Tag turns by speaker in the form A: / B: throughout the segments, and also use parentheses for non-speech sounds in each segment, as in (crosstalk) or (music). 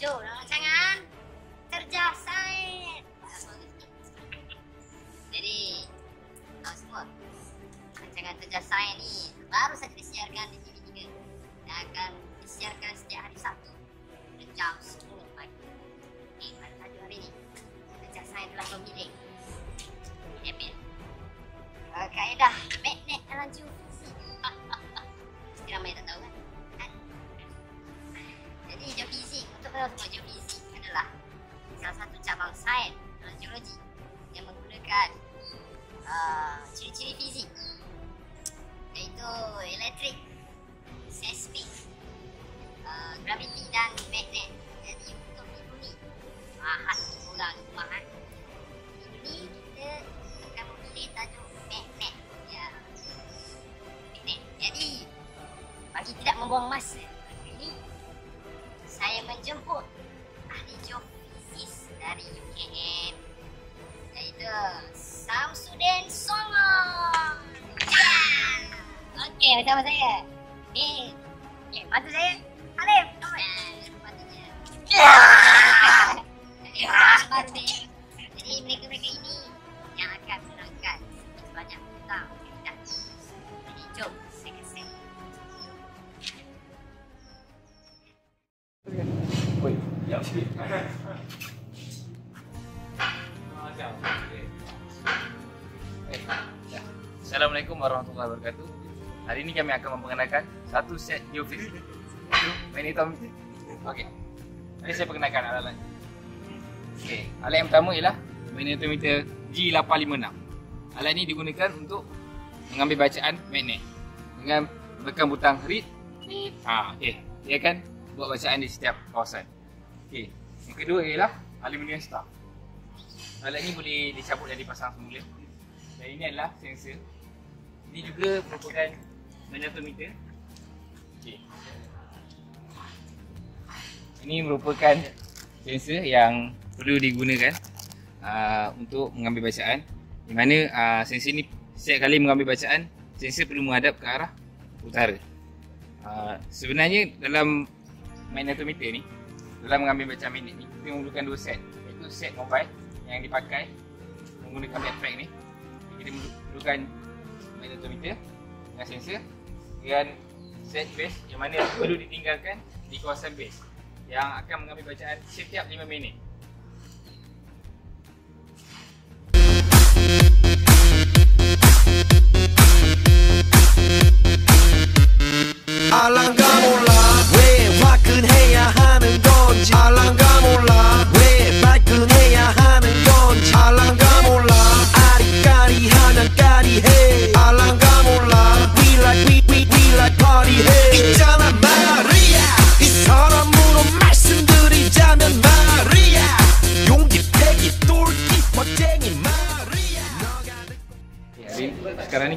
A: Lah, maju jangan kerja sain jadi tahu semua rancangan kerja sain ni baru saja disiarkan di sini juga. Dan akan disiarkan tahu semua geofisik adalah salah satu cabang sains dalam geologi yang menggunakan uh, ciri-ciri fizik iaitu elektrik, seismik, uh, graviti dan magnet. Jadi untuk minggu ni, bahas orang rumah kan. Minggu ni kita akan memilih tajuk magnet. Ya. Magnet. Jadi, bagi tidak membuang masa, ini menjemput ahli geofisis dari UKM iaitu Samsudin Songo. Yeah! Okey, bersama saya. Ni, okay, bantu saya. Alif, Alif. Bantunya. Bantu. Jadi mereka-mereka ini
B: Assalamualaikum warahmatullahi wabarakatuh. Hari ini kami akan memperkenalkan satu set geofis. Itu magnetometer. Okey. Mari saya perkenalkan alat-alat. Okey, alat yang pertama ialah magnetometer G856. Alat ini digunakan untuk mengambil bacaan magnet dengan menekan butang read. Ha, okey. Dia akan buat bacaan di setiap kawasan. Okey. Yang kedua ialah aluminium star. Alat ini boleh dicabut dan dipasang semula. Dan ini adalah sensor. Ini juga merupakan magnetometer. Okey. Ini merupakan sensor yang perlu digunakan uh, untuk mengambil bacaan. Di mana uh, sensor ini setiap kali mengambil bacaan, sensor perlu menghadap ke arah utara. Uh, sebenarnya dalam magnetometer ni dalam mengambil bacaan magnet ni kita memerlukan dua set. Iaitu set mobile yang dipakai menggunakan backpack ni. Kita memerlukan magnetometer dengan sensor dan set base yang mana perlu ditinggalkan di kawasan base yang akan mengambil bacaan setiap 5 minit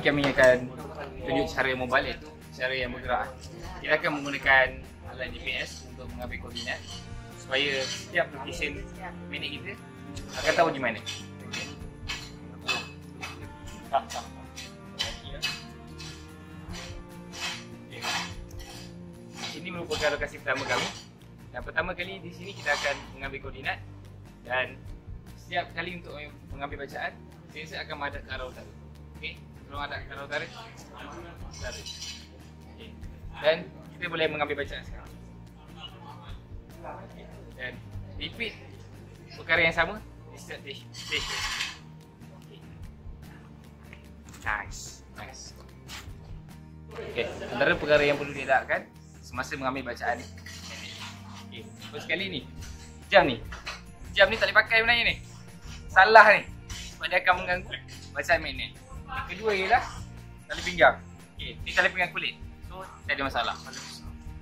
B: kami akan tunjuk cara mobile iaitu cara yang bergerak. Kita akan menggunakan alat GPS untuk mengambil koordinat supaya setiap location minit kita akan tahu di mana. Okay. Okay. Ini merupakan lokasi pertama kami. Yang pertama kali di sini kita akan mengambil koordinat dan setiap kali untuk mengambil bacaan, sensor akan menghadap ke arah utara. Okey, kalau ada utara, utara. Okey. Dan kita boleh mengambil bacaan sekarang. Dan repeat perkara yang sama di. Okey. Nice. Nice. Okey, antara perkara yang perlu dielakkan semasa mengambil bacaan ni. Okey, first sekali ni. Jam ni. Jam ni tak boleh pakai sebenarnya ni. Salah ni. Sebab dia akan mengganggu bacaan magnet. Kedua ialah tali pinggang. Okey, ni tali pinggang kulit. So, tak ada masalah.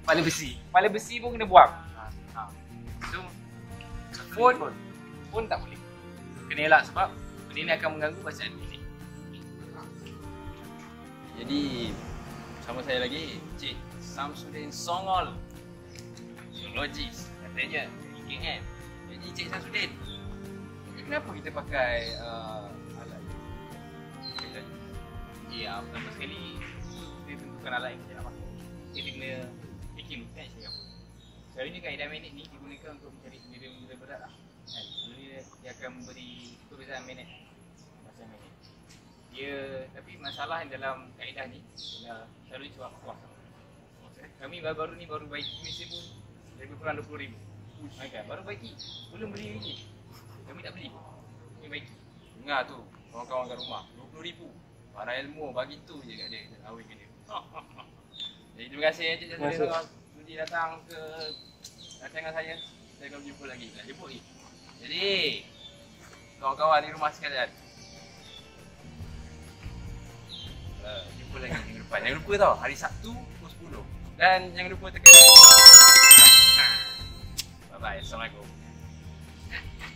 B: Kepala besi. Kepala besi pun kena buang. Ha. So, phone, phone tak boleh. Kena elak sebab benda ni akan mengganggu bacaan magnet.
C: Jadi sama saya lagi Cik Samsudin Songol Zoologist katanya IKM Jadi Cik Samsudin kenapa kita pakai uh?
B: Ya, pertama sekali kita tentukan alat yang kita nak pakai. Kita kena fikir kan cakap apa. Selalunya kaedah magnet ni digunakan untuk mencari benda-benda berat lah. Kan? Selalunya dia akan memberi perbezaan magnet. Macam magnet. Dia, tapi masalah yang dalam kaedah ni ialah selalu cuak kuas. Kami baru-baru ni baru baik Malaysia pun Lebih kurang RM20,000 Ha, kan? Baru bagi Belum beli lagi Kami tak beli Kami bagi
C: Dengar tu, kawan-kawan kat rumah. RM20,000. Para ilmu bagi tu je kat dia. Kahwin ke dia. (laughs) Jadi terima kasih Encik
B: Masuk.
C: Tuan. Sudi datang ke rancangan saya. Saya akan jumpa lagi. Nak jemput lagi. Jadi, kawan-kawan di rumah sekalian. Uh, jumpa lagi minggu depan. Jangan lupa tau, hari Sabtu pukul 10. Dan jangan lupa tekan. (laughs) Bye-bye. Assalamualaikum. (laughs)